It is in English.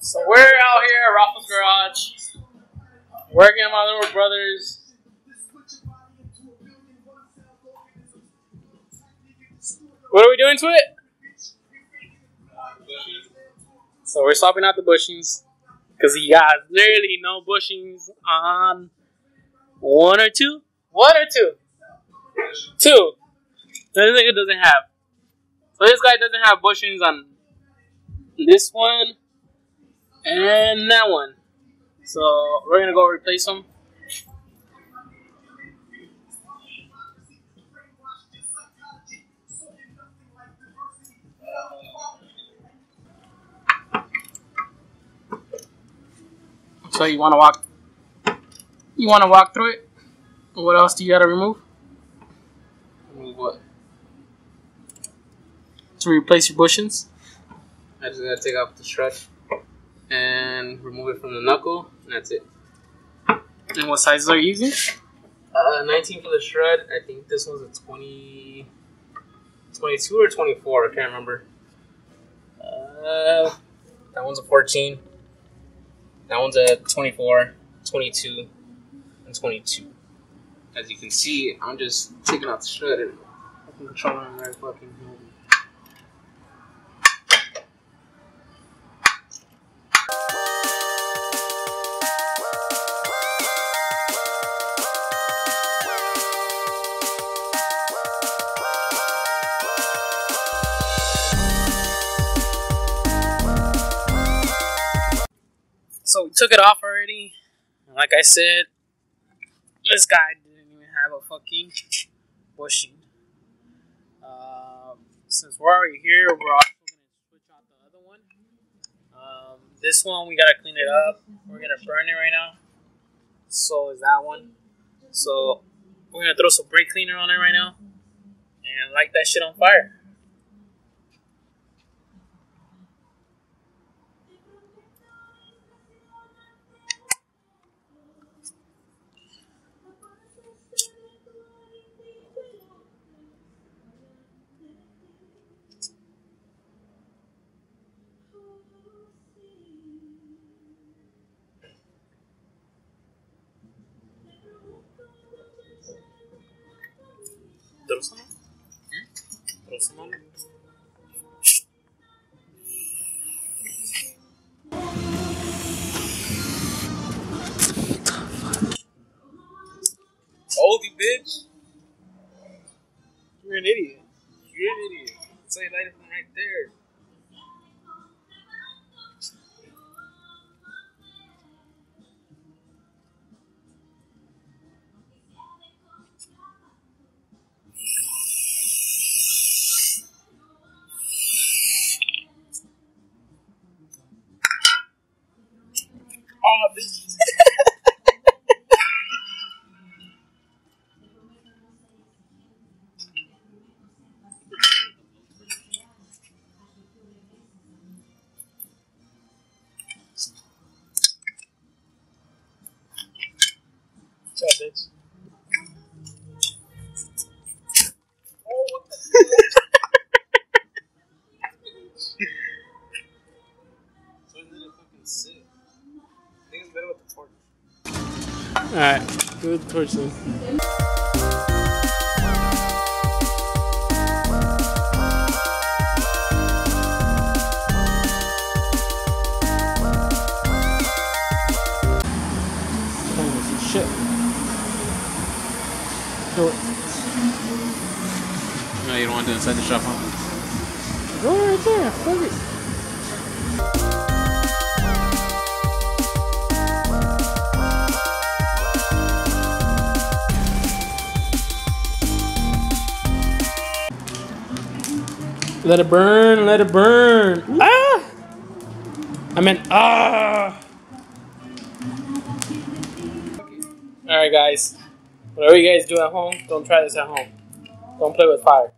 So we're out here at Rafa's Garage, working on my little brothers. What are we doing to it? So we're swapping out the bushings because he got literally no bushings on one or two. One or two. Two. This nigga doesn't have. So this guy doesn't have bushings on this one and that one. So we're gonna go replace them. So you wanna walk you wanna walk through it? What else do you gotta remove? Remove what? To replace your bushings? I just gotta take off the shred and remove it from the knuckle, and that's it. And what sizes are you using? Uh, 19 for the shred. I think this one's a 20, 22 or 24. I can't remember. Uh, that one's a 14. That one's a 24, 22, and 22. As you can see, I'm just taking out the shred and fucking controlling right fucking We took it off already. And like I said, this guy didn't even have a fucking bushing. Um, since we're already here, we're also gonna switch out the other one. Um, this one we gotta clean it up. We're gonna burn it right now. So is that one. So we're gonna throw some brake cleaner on it right now and light that shit on fire. An idiot. You're an idiot. So you light it from right there. Better with. Alright, the torch then. Shit. Do it. No, you don't want to do it inside the shop, huh? Go right there. Fuck it. Let it burn, let it burn. Ah! I meant ah. All right, guys. Whatever you guys do at home, don't try this at home. Don't play with fire.